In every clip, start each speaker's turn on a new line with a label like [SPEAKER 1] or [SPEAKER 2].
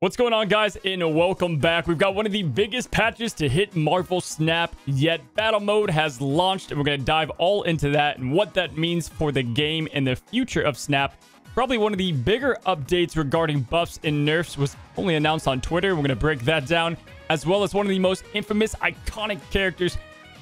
[SPEAKER 1] What's going on, guys, and welcome back. We've got one of the biggest patches to hit Marvel Snap yet. Battle mode has launched, and we're going to dive all into that and what that means for the game and the future of Snap. Probably one of the bigger updates regarding buffs and nerfs was only announced on Twitter. We're going to break that down, as well as one of the most infamous, iconic characters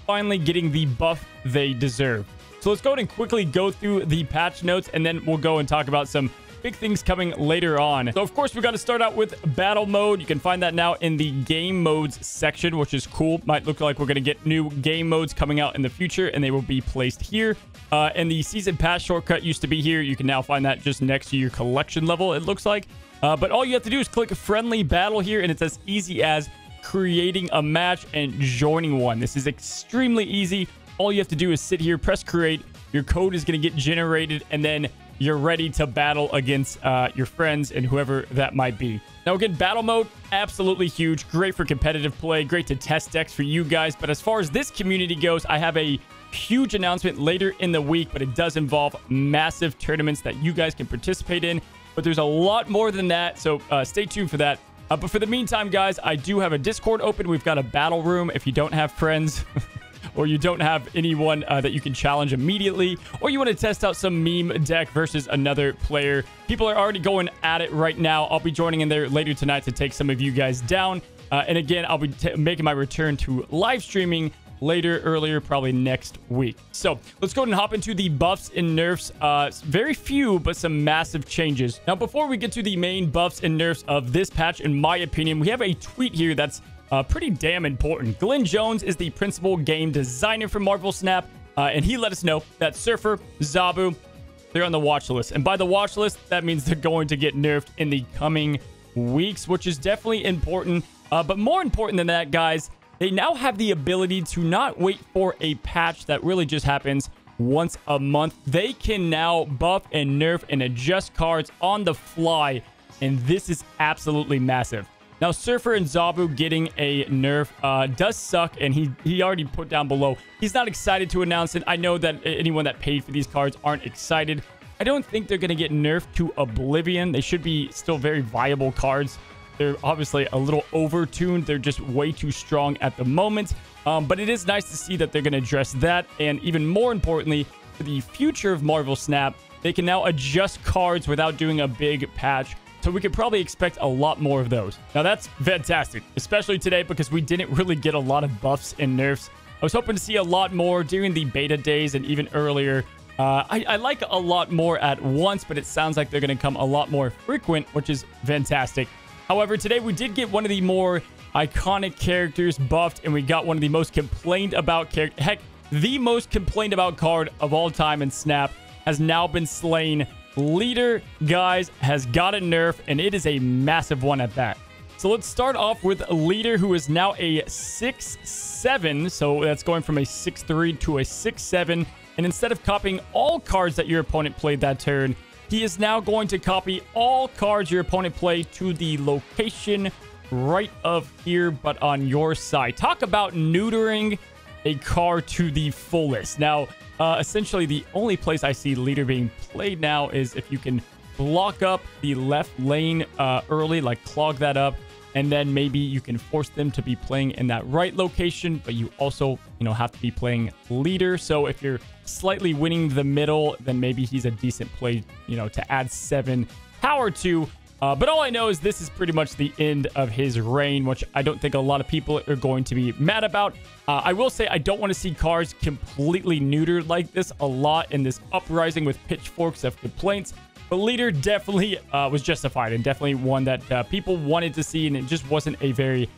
[SPEAKER 1] finally getting the buff they deserve. So let's go ahead and quickly go through the patch notes, and then we'll go and talk about some big things coming later on. So, of course, we got to start out with battle mode. You can find that now in the game modes section, which is cool. Might look like we're going to get new game modes coming out in the future, and they will be placed here. Uh, and the season pass shortcut used to be here. You can now find that just next to your collection level, it looks like. Uh, but all you have to do is click friendly battle here, and it's as easy as creating a match and joining one. This is extremely easy. All you have to do is sit here, press create. Your code is going to get generated, and then you're ready to battle against uh, your friends and whoever that might be. Now, again, battle mode, absolutely huge. Great for competitive play. Great to test decks for you guys. But as far as this community goes, I have a huge announcement later in the week, but it does involve massive tournaments that you guys can participate in. But there's a lot more than that, so uh, stay tuned for that. Uh, but for the meantime, guys, I do have a Discord open. We've got a battle room. If you don't have friends... or you don't have anyone uh, that you can challenge immediately, or you want to test out some meme deck versus another player. People are already going at it right now. I'll be joining in there later tonight to take some of you guys down. Uh, and again, I'll be making my return to live streaming later, earlier, probably next week. So let's go ahead and hop into the buffs and nerfs. Uh, very few, but some massive changes. Now, before we get to the main buffs and nerfs of this patch, in my opinion, we have a tweet here that's uh, pretty damn important. Glenn Jones is the principal game designer for Marvel Snap, uh, and he let us know that Surfer, Zabu, they're on the watch list. And by the watch list, that means they're going to get nerfed in the coming weeks, which is definitely important. Uh, but more important than that, guys, they now have the ability to not wait for a patch that really just happens once a month. They can now buff and nerf and adjust cards on the fly, and this is absolutely massive. Now, Surfer and Zabu getting a nerf uh, does suck, and he, he already put down below. He's not excited to announce it. I know that anyone that paid for these cards aren't excited. I don't think they're going to get nerfed to Oblivion. They should be still very viable cards. They're obviously a little over-tuned. They're just way too strong at the moment. Um, but it is nice to see that they're going to address that. And even more importantly, for the future of Marvel Snap, they can now adjust cards without doing a big patch so we could probably expect a lot more of those. Now, that's fantastic, especially today because we didn't really get a lot of buffs and nerfs. I was hoping to see a lot more during the beta days and even earlier. Uh, I, I, like a lot more at once, but it sounds like they're going to come a lot more frequent, which is fantastic. However, today we did get one of the more iconic characters buffed, and we got one of the most complained about character. Heck, the most complained about card of all time in Snap has now been slain Leader, guys, has got a nerf, and it is a massive one at that. So let's start off with Leader, who is now a 6-7. So that's going from a 6-3 to a 6-7. And instead of copying all cards that your opponent played that turn, he is now going to copy all cards your opponent played to the location right of here, but on your side. Talk about neutering a car to the fullest. Now, uh, essentially, the only place I see leader being played now is if you can block up the left lane uh, early, like clog that up, and then maybe you can force them to be playing in that right location, but you also, you know, have to be playing leader. So if you're slightly winning the middle, then maybe he's a decent play, you know, to add seven power to. Uh, but all I know is this is pretty much the end of his reign, which I don't think a lot of people are going to be mad about. Uh, I will say I don't want to see cars completely neutered like this a lot in this uprising with pitchforks of complaints. But Leader definitely uh, was justified and definitely one that uh, people wanted to see, and it just wasn't a very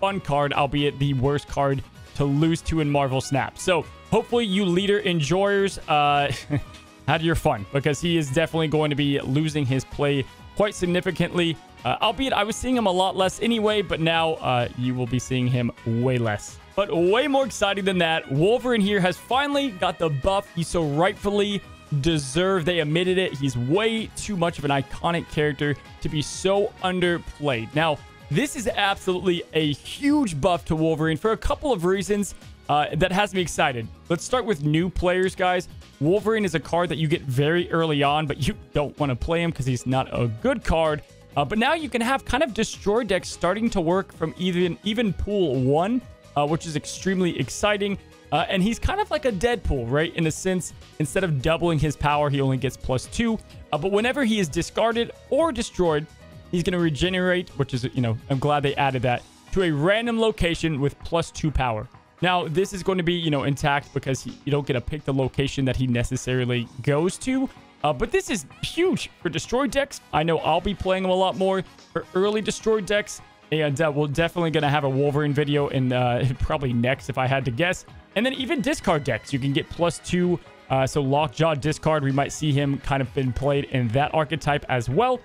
[SPEAKER 1] fun card, albeit the worst card to lose to in Marvel Snap. So hopefully you Leader enjoyers uh, had your fun because he is definitely going to be losing his play quite significantly. Uh, albeit I was seeing him a lot less anyway, but now uh, you will be seeing him way less. But way more exciting than that, Wolverine here has finally got the buff he so rightfully deserved. They admitted it. He's way too much of an iconic character to be so underplayed. Now, this is absolutely a huge buff to Wolverine for a couple of reasons uh, that has me excited. Let's start with new players, guys. Wolverine is a card that you get very early on, but you don't want to play him because he's not a good card. Uh, but now you can have kind of destroy decks starting to work from even even pool one, uh, which is extremely exciting. Uh, and he's kind of like a Deadpool, right? In a sense, instead of doubling his power, he only gets plus two. Uh, but whenever he is discarded or destroyed, he's going to regenerate, which is, you know, I'm glad they added that, to a random location with plus two power. Now, this is going to be, you know, intact because you don't get to pick the location that he necessarily goes to. Uh, but this is huge for destroy decks. I know I'll be playing them a lot more for early destroy decks. And uh, we're definitely going to have a Wolverine video in uh, probably next if I had to guess. And then even discard decks, you can get plus two. Uh, so Lockjaw discard, we might see him kind of been played in that archetype as well.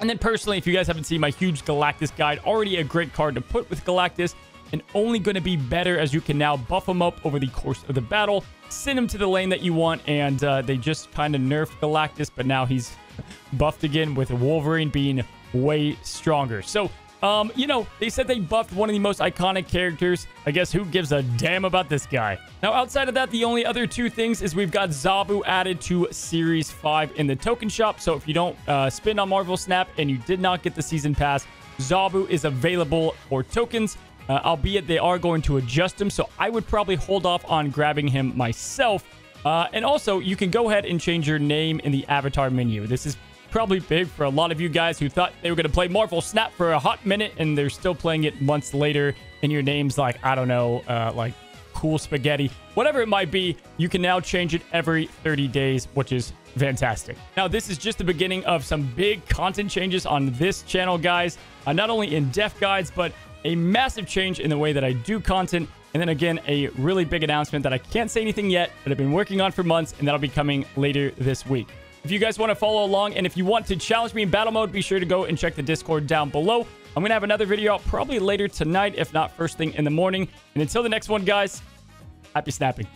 [SPEAKER 1] And then personally, if you guys haven't seen my huge Galactus guide, already a great card to put with Galactus and only going to be better as you can now buff him up over the course of the battle, send him to the lane that you want, and uh, they just kind of nerfed Galactus, but now he's buffed again with Wolverine being way stronger. So um, you know, they said they buffed one of the most iconic characters. I guess who gives a damn about this guy? Now, outside of that, the only other two things is we've got Zabu added to Series 5 in the token shop. So if you don't uh, spend on Marvel Snap and you did not get the Season Pass, Zabu is available for tokens. Uh, albeit they are going to adjust him, so I would probably hold off on grabbing him myself. Uh, and also, you can go ahead and change your name in the avatar menu. This is probably big for a lot of you guys who thought they were going to play Marvel Snap for a hot minute and they're still playing it months later and your name's like, I don't know, uh, like cool spaghetti, whatever it might be, you can now change it every 30 days, which is fantastic. Now, this is just the beginning of some big content changes on this channel, guys. Uh, not only in def guides, but a massive change in the way that I do content. And then again, a really big announcement that I can't say anything yet, but I've been working on for months, and that'll be coming later this week. If you guys want to follow along and if you want to challenge me in battle mode, be sure to go and check the Discord down below. I'm going to have another video out probably later tonight, if not first thing in the morning. And until the next one, guys, happy snapping.